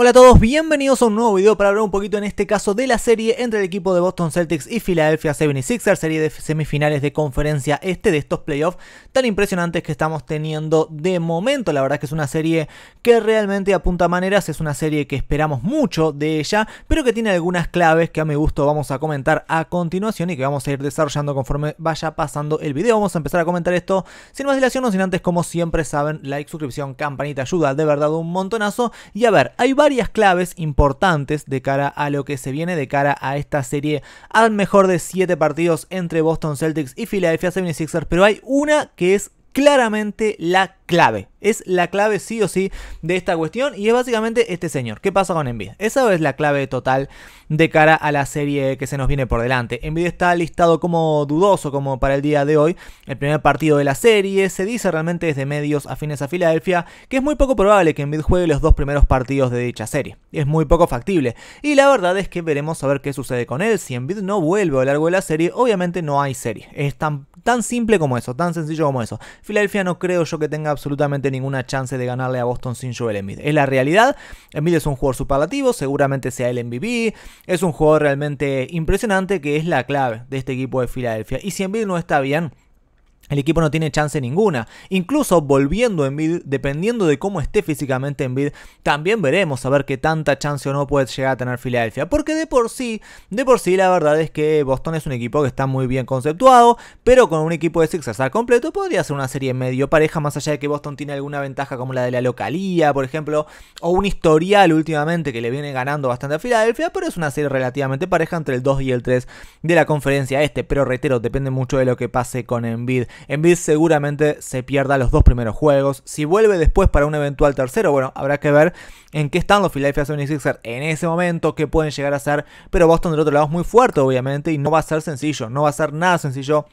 Hola a todos, bienvenidos a un nuevo video para hablar un poquito en este caso de la serie entre el equipo de Boston Celtics y Philadelphia 76ers, serie de semifinales de conferencia este de estos playoffs tan impresionantes que estamos teniendo de momento. La verdad es que es una serie que realmente apunta maneras, es una serie que esperamos mucho de ella, pero que tiene algunas claves que a mi gusto vamos a comentar a continuación y que vamos a ir desarrollando conforme vaya pasando el video. Vamos a empezar a comentar esto sin más dilación, no sin antes, como siempre saben, like, suscripción, campanita, ayuda de verdad un montonazo. Y a ver, hay varios varias claves importantes de cara a lo que se viene, de cara a esta serie. Al mejor de 7 partidos entre Boston Celtics y Philadelphia 76ers, pero hay una que es claramente la clave. Es la clave sí o sí de esta cuestión y es básicamente este señor. ¿Qué pasa con Envid? Esa es la clave total de cara a la serie que se nos viene por delante. Envid está listado como dudoso como para el día de hoy. El primer partido de la serie se dice realmente desde medios afines a Filadelfia que es muy poco probable que Envid juegue los dos primeros partidos de dicha serie. Es muy poco factible. Y la verdad es que veremos a ver qué sucede con él. Si Envid no vuelve a lo largo de la serie, obviamente no hay serie. Es tan, tan simple como eso, tan sencillo como eso. Filadelfia no creo yo que tenga absolutamente ninguna chance de ganarle a Boston sin Joel Embiid. Es la realidad. Embiid es un jugador superlativo, seguramente sea el MVP. Es un jugador realmente impresionante que es la clave de este equipo de Filadelfia. Y si Embiid no está bien, el equipo no tiene chance ninguna. Incluso volviendo en bid, dependiendo de cómo esté físicamente en bid, también veremos a ver qué tanta chance o no puede llegar a tener Filadelfia. Porque de por sí, de por sí la verdad es que Boston es un equipo que está muy bien conceptuado, pero con un equipo de Sixers al completo podría ser una serie medio pareja, más allá de que Boston tiene alguna ventaja como la de la localía, por ejemplo, o un historial últimamente que le viene ganando bastante a Filadelfia, pero es una serie relativamente pareja entre el 2 y el 3 de la conferencia este, pero reitero, depende mucho de lo que pase con Embiid. Embiid seguramente se pierda los dos primeros juegos. Si vuelve después para un eventual tercero, bueno, habrá que ver en qué están los Philadelphia 76ers en ese momento, qué pueden llegar a ser. Pero Boston del otro lado es muy fuerte, obviamente, y no va a ser sencillo, no va a ser nada sencillo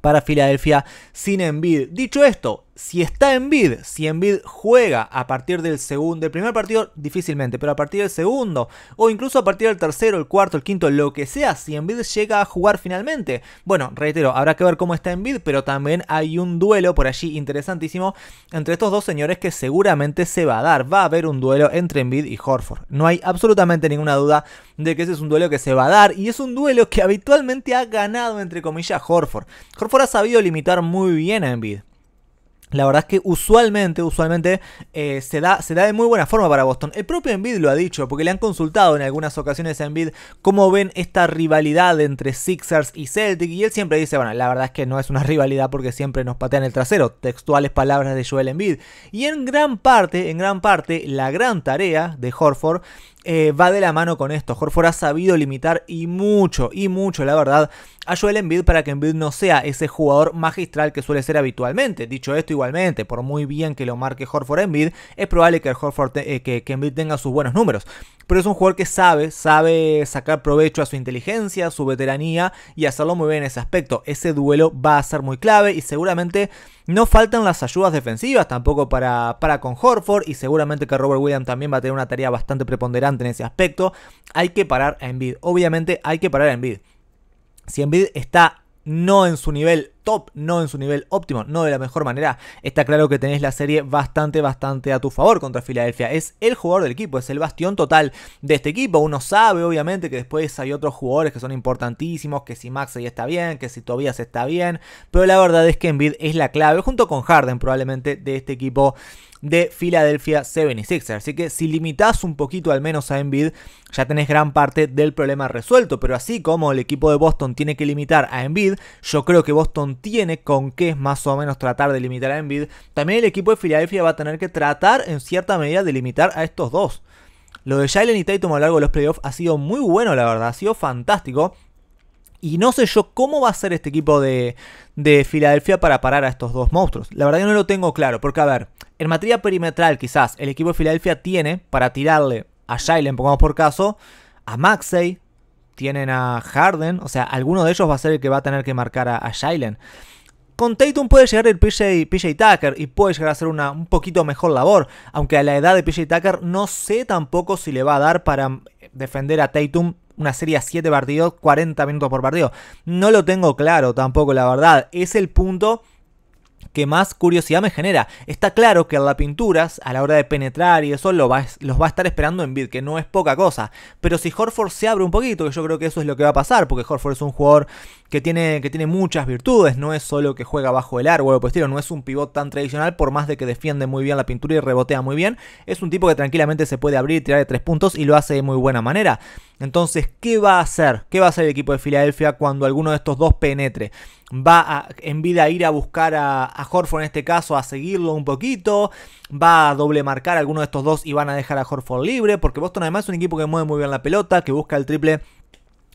para Filadelfia sin Embiid. Dicho esto, si está en bid, si Embiid juega a partir del segundo, del primer partido difícilmente, pero a partir del segundo, o incluso a partir del tercero, el cuarto, el quinto, lo que sea, si Embiid llega a jugar finalmente. Bueno, reitero, habrá que ver cómo está en bid, pero también hay un duelo por allí interesantísimo entre estos dos señores que seguramente se va a dar. Va a haber un duelo entre Embiid y Horford. No hay absolutamente ninguna duda de que ese es un duelo que se va a dar y es un duelo que habitualmente ha ganado entre comillas Horford. Horford ha sabido limitar muy bien a Embiid. La verdad es que usualmente, usualmente eh, se, da, se da de muy buena forma para Boston. El propio Embiid lo ha dicho, porque le han consultado en algunas ocasiones a Embiid cómo ven esta rivalidad entre Sixers y Celtic. Y él siempre dice, bueno, la verdad es que no es una rivalidad porque siempre nos patean el trasero. Textuales palabras de Joel Embiid. Y en gran parte, en gran parte, la gran tarea de Horford eh, va de la mano con esto. Horford ha sabido limitar y mucho, y mucho, la verdad, a Joel Embiid para que Embiid no sea ese jugador magistral que suele ser habitualmente. Dicho esto, igualmente, por muy bien que lo marque Horford Embiid, es probable que, Horford eh, que, que tenga sus buenos números. Pero es un jugador que sabe, sabe sacar provecho a su inteligencia, a su veteranía y hacerlo muy bien en ese aspecto. Ese duelo va a ser muy clave y seguramente no faltan las ayudas defensivas tampoco para, para con Horford y seguramente que Robert Williams también va a tener una tarea bastante preponderante en ese aspecto. Hay que parar a Embiid. Obviamente hay que parar a Embiid. Si Embiid está no en su nivel top, no en su nivel óptimo, no de la mejor manera, está claro que tenés la serie bastante, bastante a tu favor contra Filadelfia. Es el jugador del equipo, es el bastión total de este equipo. Uno sabe, obviamente, que después hay otros jugadores que son importantísimos, que si Maxey está bien, que si Tobias está bien, pero la verdad es que Embiid es la clave, junto con Harden probablemente, de este equipo de Philadelphia 76ers. Así que si limitas un poquito al menos a Embiid, ya tenés gran parte del problema resuelto. Pero así como el equipo de Boston tiene que limitar a Embiid, yo creo que Boston tiene con qué más o menos tratar de limitar a Embiid. También el equipo de Philadelphia va a tener que tratar en cierta medida de limitar a estos dos. Lo de Jalen y Tatum a lo largo de los playoffs ha sido muy bueno, la verdad, ha sido fantástico. Y no sé yo cómo va a ser este equipo de, de Filadelfia para parar a estos dos monstruos. La verdad que no lo tengo claro, porque a ver, en materia perimetral quizás el equipo de Filadelfia tiene para tirarle a Jalen, pongamos por caso, a Maxey, tienen a Harden, o sea, alguno de ellos va a ser el que va a tener que marcar a, a. Con Tatum puede llegar el PJ, PJ Tucker y puede llegar a hacer una un poquito mejor labor, aunque a la edad de PJ Tucker no sé tampoco si le va a dar para defender a Tatum una serie a 7 partidos, 40 minutos por partido. No lo tengo claro tampoco, la verdad. Es el punto que más curiosidad me genera. Está claro que la pintura, a la hora de penetrar y eso, lo los va a estar esperando en bid, que no es poca cosa. Pero si Horford se abre un poquito, que yo creo que eso es lo que va a pasar, porque Horford es un jugador que tiene, que tiene muchas virtudes, no es solo que juega bajo el aro o pues estilo, no es un pivot tan tradicional, por más de que defiende muy bien la pintura y rebotea muy bien, es un tipo que tranquilamente se puede abrir y tirar de tres puntos y lo hace de muy buena manera. Entonces, ¿qué va a hacer? ¿Qué va a hacer el equipo de Filadelfia cuando alguno de estos dos penetre? ¿Va a, en vida a ir a buscar a, Horford en este caso, a seguirlo un poquito? ¿Va a doble marcar a alguno de estos dos y van a dejar a Horford libre? Porque Boston además es un equipo que mueve muy bien la pelota, que busca el triple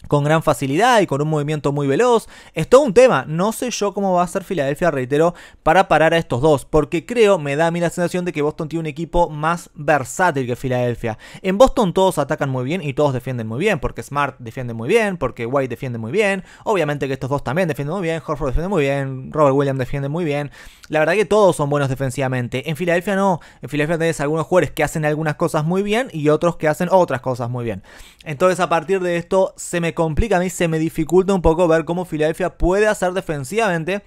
con gran facilidad y con un movimiento muy veloz. Es todo un tema. No sé yo cómo va a ser Filadelfia, reitero, para parar a estos dos. Porque creo, me da a mí la sensación de que Boston tiene un equipo más versátil que Filadelfia. En Boston todos atacan muy bien y todos defienden muy bien. Porque Smart defiende muy bien, porque White defiende muy bien. Obviamente que estos dos también defienden muy bien. Horford defiende muy bien. Robert Williams defiende muy bien. La verdad que todos son buenos defensivamente. En Filadelfia no. En Filadelfia tenés algunos jugadores que hacen algunas cosas muy bien y otros que hacen otras cosas muy bien. Entonces a partir de esto se me complica a mí, se me dificulta un poco ver cómo Filadelfia puede hacer defensivamente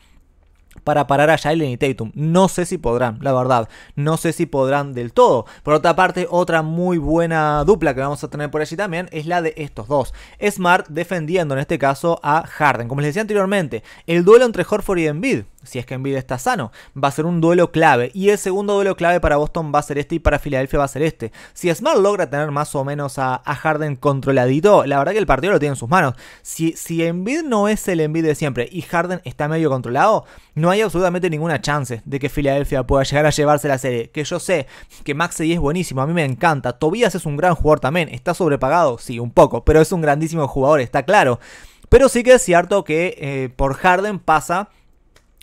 para parar a Jalen y Tatum. No sé si podrán, la verdad. No sé si podrán del todo. Por otra parte, otra muy buena dupla que vamos a tener por allí también es la de estos dos. Smart defendiendo en este caso a Harden. Como les decía anteriormente, el duelo entre Horford y Embiid si es que Embiid está sano. Va a ser un duelo clave. Y el segundo duelo clave para Boston va a ser este y para Filadelfia va a ser este. Si Smart logra tener más o menos a, Harden controladito, la verdad que el partido lo tiene en sus manos. Si, si no es el Embiid de siempre y Harden está medio controlado, no hay absolutamente ninguna chance de que Filadelfia pueda llegar a llevarse la serie. Que yo sé que Maxey es buenísimo, a mí me encanta. Tobias es un gran jugador también. ¿Está sobrepagado? Sí, un poco, pero es un grandísimo jugador, está claro. Pero sí que es cierto que eh, por Harden pasa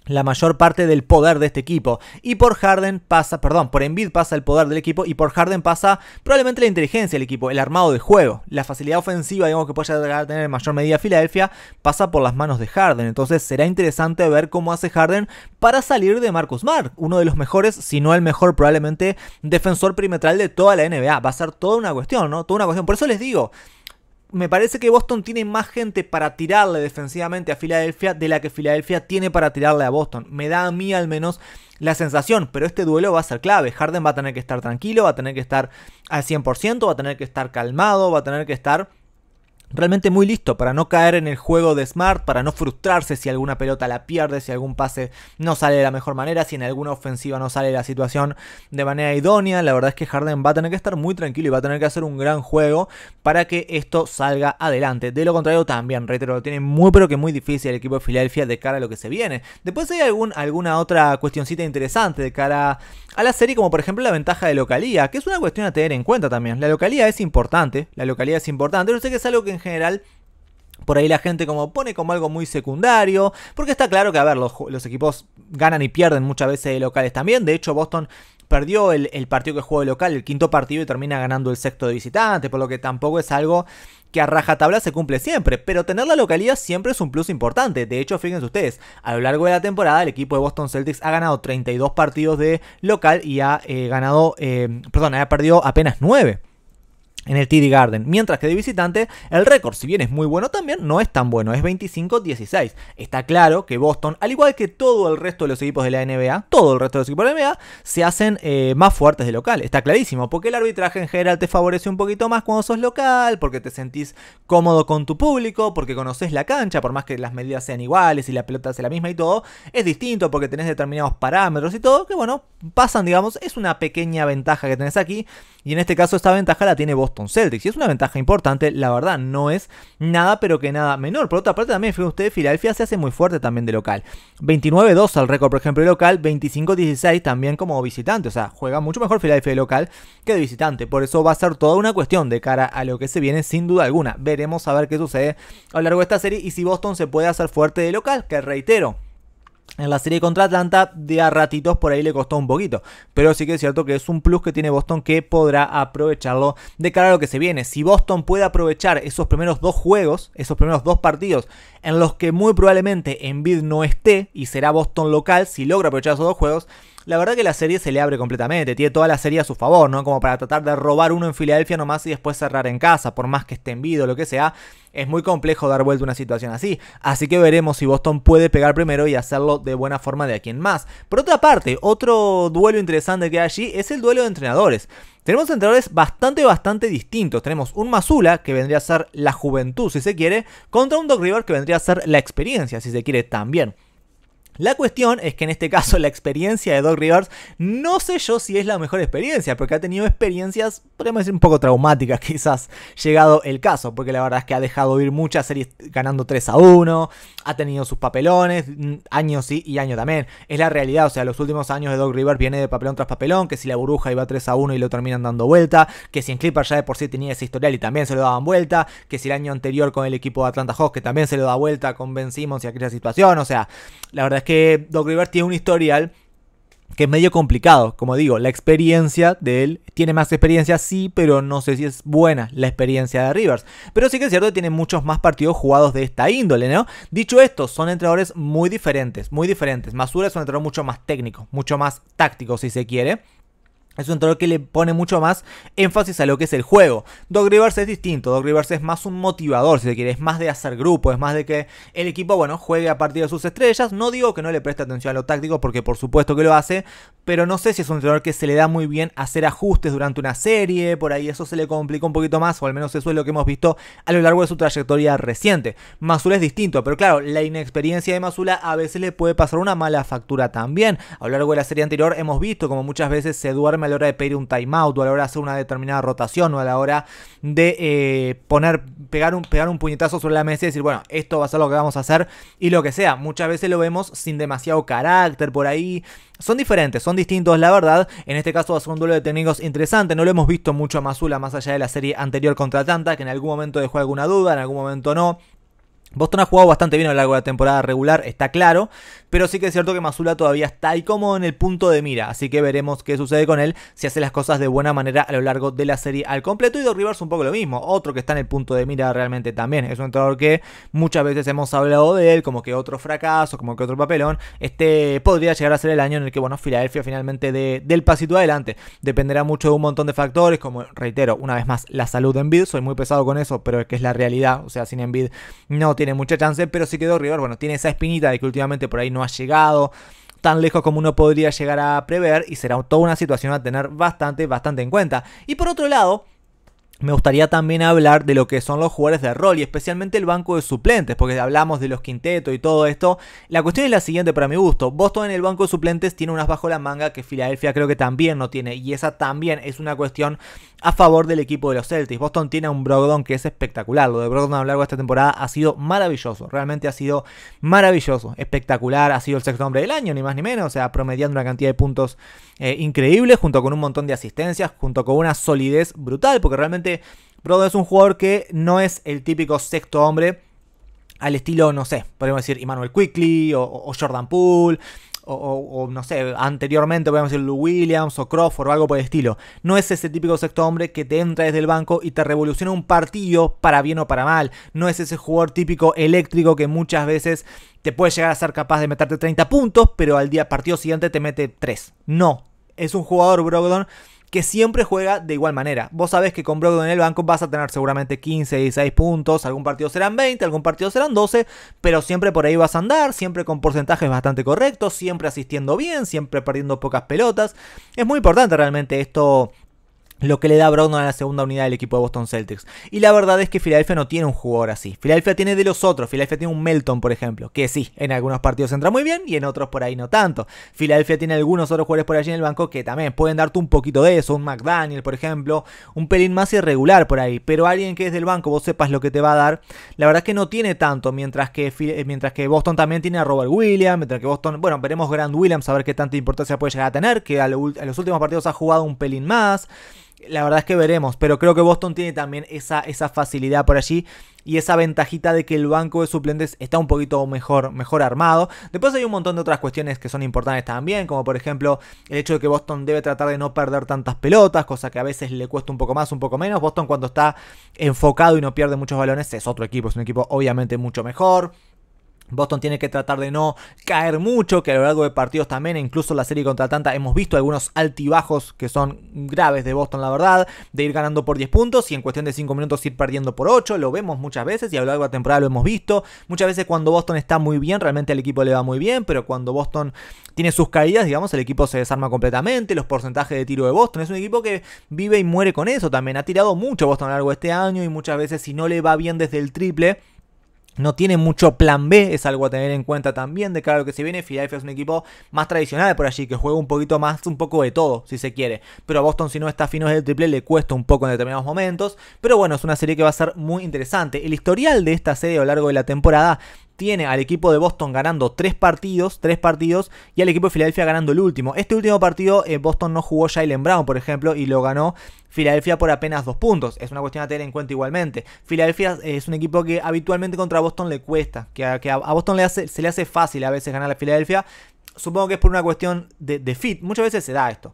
la mayor parte del poder de este equipo. Y por Harden pasa, perdón, por Embiid pasa el poder del equipo y por Harden pasa probablemente la inteligencia del equipo, el armado de juego. La facilidad ofensiva, digamos que puede llegar a tener en mayor medida Filadelfia, pasa por las manos de Harden. Entonces será interesante ver cómo hace Harden para salir de Marcus Smart, uno de los mejores, si no el mejor probablemente, defensor perimetral de toda la NBA. Va a ser toda una cuestión, ¿no? Toda una cuestión. Por eso les digo, me parece que Boston tiene más gente para tirarle defensivamente a Filadelfia de la que Filadelfia tiene para tirarle a Boston. Me da a mí al menos la sensación, pero este duelo va a ser clave. Harden va a tener que estar tranquilo, va a tener que estar al 100%, va a tener que estar calmado, va a tener que estar realmente muy listo para no caer en el juego de Smart, para no frustrarse si alguna pelota la pierde, si algún pase no sale de la mejor manera, si en alguna ofensiva no sale la situación de manera idónea. La verdad es que Harden va a tener que estar muy tranquilo y va a tener que hacer un gran juego para que esto salga adelante. De lo contrario, también, reitero, lo tiene muy pero que muy difícil el equipo de Filadelfia de cara a lo que se viene. Después hay algún, alguna otra cuestioncita interesante de cara a la serie, como por ejemplo la ventaja de localía, que es una cuestión a tener en cuenta también. La localía es importante, la localía es importante, pero sé que es algo que en general por ahí la gente como pone como algo muy secundario, porque está claro que, a ver, los, equipos ganan y pierden muchas veces de locales también. De hecho, Boston perdió el, partido que jugó de local, el quinto partido, y termina ganando el sexto de visitante, por lo que tampoco es algo que a rajatabla se cumple siempre, pero tener la localidad siempre es un plus importante. De hecho, fíjense ustedes, a lo largo de la temporada el equipo de Boston Celtics ha ganado 32 partidos de local y ha eh, ganado, eh, perdón, ha perdido apenas 9 en el TD Garden. Mientras que de visitante, el récord, si bien es muy bueno también, no es tan bueno, es 25-16. Está claro que Boston, al igual que todo el resto de los equipos de la NBA, todo el resto de los equipos de la NBA, se hacen eh, más fuertes de local. Está clarísimo, porque el arbitraje en general te favorece un poquito más cuando sos local, porque te sentís cómodo con tu público, porque conoces la cancha, por más que las medidas sean iguales y la pelota sea la misma y todo, es distinto porque tenés determinados parámetros y todo, que bueno, pasan, digamos, es una pequeña ventaja que tenés aquí, y en este caso esta ventaja la tiene Boston Celtics. Y es una ventaja importante, la verdad, no es nada pero que nada menor. Por otra parte también, fíjense ustedes, Filadelfia se hace muy fuerte también de local. 29-2 al récord, por ejemplo, de local, 25-16 también como visitante. O sea, juega mucho mejor Filadelfia de local que de visitante. Por eso va a ser toda una cuestión de cara a lo que se viene sin duda alguna. Veremos a ver qué sucede a lo largo de esta serie y si Boston se puede hacer fuerte de local, que reitero, en la serie contra Atlanta, de a ratitos por ahí le costó un poquito. Pero sí que es cierto que es un plus que tiene Boston que podrá aprovecharlo de cara a lo que se viene. Si Boston puede aprovechar esos primeros dos juegos, esos primeros dos partidos, en los que muy probablemente Embiid no esté y será Boston local, si logra aprovechar esos dos juegos, la verdad que la serie se le abre completamente, tiene toda la serie a su favor, ¿no? Como para tratar de robar uno en Filadelfia nomás y después cerrar en casa, por más que esté en vida o lo que sea, es muy complejo dar vuelta una situación así. Así que veremos si Boston puede pegar primero y hacerlo de buena forma de aquí en más. Por otra parte, otro duelo interesante que hay allí es el duelo de entrenadores. Tenemos entrenadores bastante, bastante distintos. Tenemos un Masula, que vendría a ser la juventud, si se quiere, contra un Doc River, que vendría a ser la experiencia, si se quiere, también. La cuestión es que en este caso la experiencia de Doc Rivers no sé yo si es la mejor experiencia, porque ha tenido experiencias, podríamos decir, un poco traumáticas quizás, llegado el caso, porque la verdad es que ha dejado ir muchas series ganando 3 a 1, ha tenido sus papelones, mm, años sí y años también. Es la realidad, o sea, los últimos años de Doc Rivers viene de papelón tras papelón, que si la burbuja iba 3 a 1 y lo terminan dando vuelta, que si en Clipper ya de por sí tenía ese historial y también se lo daban vuelta, que si el año anterior con el equipo de Atlanta Hawks que también se lo da vuelta con Ben Simmons y aquella situación, o sea, la verdad es que Doc Rivers tiene un historial que es medio complicado, como digo, la experiencia de él, tiene más experiencia sí, pero no sé si es buena la experiencia de Rivers, pero sí que es cierto que tiene muchos más partidos jugados de esta índole, ¿no? Dicho esto, son entrenadores muy diferentes, muy diferentes, Masura es un entrenador mucho más técnico, mucho más táctico si se quiere, es un entrenador que le pone mucho más énfasis a lo que es el juego. Doc Rivers es distinto. Doc Rivers es más un motivador, si se quiere. Es más de hacer grupo. Es más de que el equipo, bueno, juegue a partir de sus estrellas. No digo que no le preste atención a lo táctico, porque por supuesto que lo hace. Pero no sé si es un entrenador que se le da muy bien hacer ajustes durante una serie. Por ahí eso se le complica un poquito más. O al menos eso es lo que hemos visto a lo largo de su trayectoria reciente. Masula es distinto. Pero claro, la inexperiencia de Masula a veces le puede pasar una mala factura también. A lo largo de la serie anterior hemos visto como muchas veces se duerme a la hora de pedir un timeout o a la hora de hacer una determinada rotación o a la hora de eh, poner, pegar un, pegar un puñetazo sobre la mesa y decir, bueno, esto va a ser lo que vamos a hacer y lo que sea. Muchas veces lo vemos sin demasiado carácter por ahí. Son diferentes, son distintos, la verdad. En este caso va a ser un duelo de técnicos interesante. No lo hemos visto mucho a Masula más allá de la serie anterior contra Tanta, que en algún momento dejó alguna duda, en algún momento no. Boston ha jugado bastante bien a lo largo de la temporada regular, está claro, pero sí que es cierto que Masula todavía está ahí como en el punto de mira, así que veremos qué sucede con él si hace las cosas de buena manera a lo largo de la serie al completo. Y Doc Rivers un poco lo mismo, otro que está en el punto de mira realmente también. Es un entrenador que muchas veces hemos hablado de él, como que otro fracaso, como que otro papelón. Este podría llegar a ser el año en el que, bueno, Filadelfia finalmente de, del pasito adelante. Dependerá mucho de un montón de factores, como reitero, una vez más, la salud de Envid. Soy muy pesado con eso, pero es que es la realidad. O sea, sin Envid no tiene mucha chance, pero sí que Doc Rivers, bueno, tiene esa espinita de que últimamente por ahí no ha llegado tan lejos como uno podría llegar a prever y será toda una situación a tener bastante, bastante en cuenta. Y por otro lado, me gustaría también hablar de lo que son los jugadores de rol y especialmente el banco de suplentes, porque hablamos de los quintetos y todo esto. La cuestión es la siguiente para mi gusto. Boston en el banco de suplentes tiene unas bajo la manga que Filadelfia creo que también no tiene y esa también es una cuestión a favor del equipo de los Celtics. Boston tiene un Brogdon que es espectacular. Lo de Brogdon a lo largo de esta temporada ha sido maravilloso. Realmente ha sido maravilloso, espectacular. Ha sido el sexto hombre del año, ni más ni menos. O sea, promediando una cantidad de puntos eh, increíbles, junto con un montón de asistencias, junto con una solidez brutal, porque realmente Brogdon es un jugador que no es el típico sexto hombre al estilo, no sé, podemos decir Emmanuel Quickly o Jordan Poole o, no sé, anteriormente podemos decir Lou Williams o Crawford o algo por el estilo. No es ese típico sexto hombre que te entra desde el banco y te revoluciona un partido para bien o para mal. No es ese jugador típico eléctrico que muchas veces te puede llegar a ser capaz de meterte 30 puntos, pero al día partido siguiente te mete 3. No, es un jugador Brogdon que siempre juega de igual manera. Vos sabés que con Brogdon en el banco vas a tener seguramente 15, 16 puntos, algún partido serán 20, algún partido serán 12, pero siempre por ahí vas a andar, siempre con porcentajes bastante correctos, siempre asistiendo bien, siempre perdiendo pocas pelotas. Es muy importante realmente esto lo que le da Brogdon a la segunda unidad del equipo de Boston Celtics. Y la verdad es que Philadelphia no tiene un jugador así. Philadelphia tiene de los otros. Philadelphia tiene un Melton, por ejemplo, que sí, en algunos partidos entra muy bien y en otros por ahí no tanto. Philadelphia tiene algunos otros jugadores por allí en el banco que también pueden darte un poquito de eso. Un McDaniel, por ejemplo, un pelín más irregular por ahí. Pero alguien que es del banco, vos sepas lo que te va a dar. La verdad es que no tiene tanto, mientras que, eh, mientras que Boston también tiene a Robert Williams, mientras que Boston, bueno, veremos Grant Williams a ver qué tanta importancia puede llegar a tener, que a los últimos partidos ha jugado un pelín más. La verdad es que veremos, pero creo que Boston tiene también esa, esa facilidad por allí y esa ventajita de que el banco de suplentes está un poquito mejor, mejor armado. Después hay un montón de otras cuestiones que son importantes también, como por ejemplo el hecho de que Boston debe tratar de no perder tantas pelotas, cosa que a veces le cuesta un poco más, un poco menos. Boston cuando está enfocado y no pierde muchos balones es otro equipo, es un equipo obviamente mucho mejor. Boston tiene que tratar de no caer mucho, que a lo largo de partidos también, incluso la serie contra Atlanta, hemos visto algunos altibajos que son graves de Boston, la verdad, de ir ganando por 10 puntos y en cuestión de 5 minutos ir perdiendo por 8, lo vemos muchas veces y a lo largo de la temporada lo hemos visto. Muchas veces cuando Boston está muy bien, realmente al equipo le va muy bien, pero cuando Boston tiene sus caídas, digamos, el equipo se desarma completamente, los porcentajes de tiro de Boston, es un equipo que vive y muere con eso también, ha tirado mucho Boston a lo largo de este año y muchas veces si no le va bien desde el triple, no tiene mucho plan B, es algo a tener en cuenta también de cara a lo que se viene. Philadelphia es un equipo más tradicional por allí, que juega un poquito más, un poco de todo, si se quiere. Pero a Boston, si no está fino del triple, le cuesta un poco en determinados momentos. Pero bueno, es una serie que va a ser muy interesante. El historial de esta serie a lo largo de la temporada tiene al equipo de Boston ganando tres partidos, tres partidos, y al equipo de Filadelfia ganando el último. Este último partido eh, Boston no jugó Jalen Brown, por ejemplo, y lo ganó Filadelfia por apenas dos puntos. Es una cuestión a tener en cuenta igualmente. Filadelfia eh, es un equipo que habitualmente contra Boston le cuesta, que a, Boston le hace, se le hace fácil a veces ganar a Filadelfia. Supongo que es por una cuestión de, fit. Muchas veces se da esto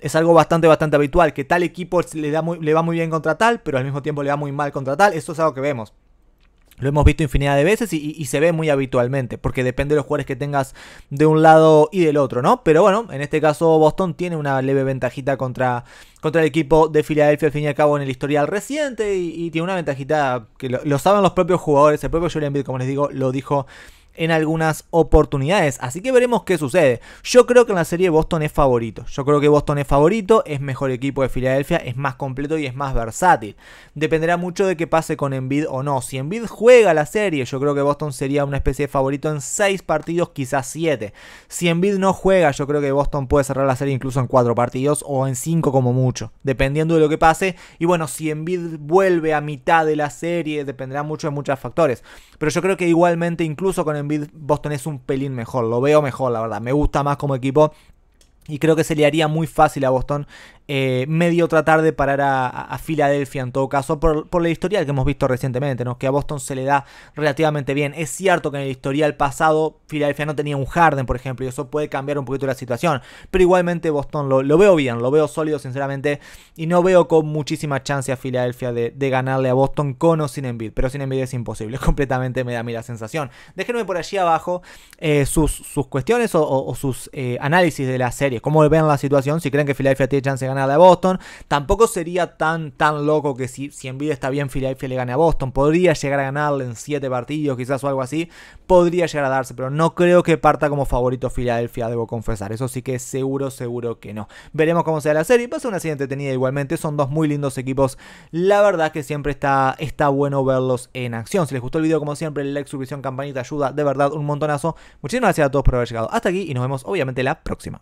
es algo bastante, bastante habitual, que tal equipo le, da le va muy bien contra tal, pero al mismo tiempo le va muy mal contra tal. Eso es algo que vemos. Lo hemos visto infinidad de veces y, se ve muy habitualmente, porque depende de los jugadores que tengas de un lado y del otro, ¿no? Pero bueno, en este caso Boston tiene una leve ventajita contra, contra el equipo de Filadelfia, al fin y al cabo, en el historial reciente, y, tiene una ventajita que lo, saben los propios jugadores, el propio Julian Bill, como les digo, lo dijo en algunas oportunidades. Así que veremos qué sucede. Yo creo que en la serie Boston es favorito. Yo creo que Boston es favorito, es mejor equipo de Filadelfia, es más completo y es más versátil. Dependerá mucho de qué pase con Embiid o no. Si Embiid juega la serie, yo creo que Boston sería una especie de favorito en 6 partidos, quizás 7. Si Embiid no juega, yo creo que Boston puede cerrar la serie incluso en 4 partidos o en 5 como mucho, dependiendo de lo que pase. Y bueno, si Embiid vuelve a mitad de la serie, dependerá mucho de muchos factores. Pero yo creo que igualmente incluso con Embiid Boston es un pelín mejor, lo veo mejor, la verdad. Me gusta más como equipo. Y creo que se le haría muy fácil a Boston eh, medio tratar de parar a, Filadelfia en todo caso por, por, la historial que hemos visto recientemente, ¿no? que a Boston se le da relativamente bien. Es cierto que en el historial pasado Filadelfia no tenía un Harden, por ejemplo, y eso puede cambiar un poquito la situación, pero igualmente Boston lo, veo bien, lo veo sólido sinceramente y no veo con muchísima chance a Filadelfia de, ganarle a Boston con o sin Embiid, pero sin Embiid es imposible, completamente me da a mí la sensación. Déjenme por allí abajo eh, sus, sus, cuestiones o, sus eh, análisis de la serie, cómo ven la situación, si creen que Filadelfia tiene chance de ganar a Boston. Tampoco sería tan, tan loco que si, si Envidia está bien, Philadelphia le gane a Boston. Podría llegar a ganarle en 7 partidos, quizás o algo así. Podría llegar a darse, pero no creo que parta como favorito Philadelphia, debo confesar. Eso sí que seguro, seguro que no. Veremos cómo sea la serie. Va a ser una serie entretenida igualmente. Son dos muy lindos equipos. La verdad que siempre está, está bueno verlos en acción. Si les gustó el video, como siempre, like, suscripción, campanita ayuda de verdad un montonazo. Muchísimas gracias a todos por haber llegado hasta aquí y nos vemos obviamente la próxima.